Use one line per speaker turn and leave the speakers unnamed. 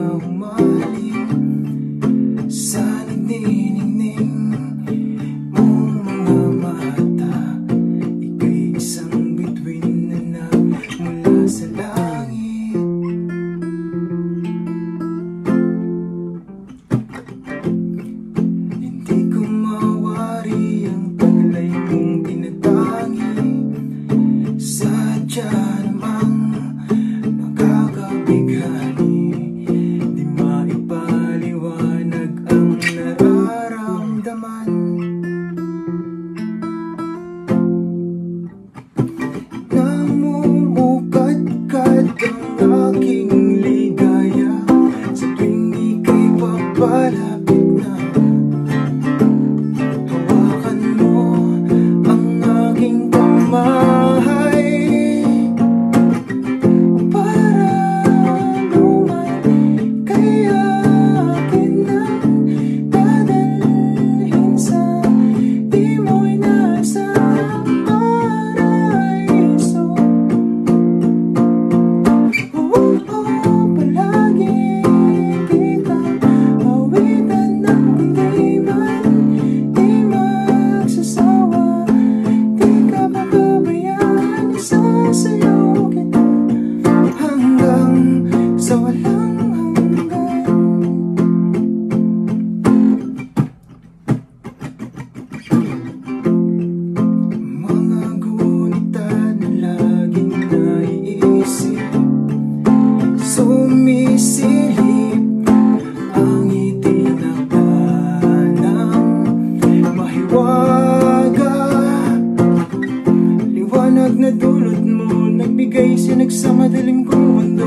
of my liwanag na dulot mo Nagbigay sinag sa madilim kong mundo.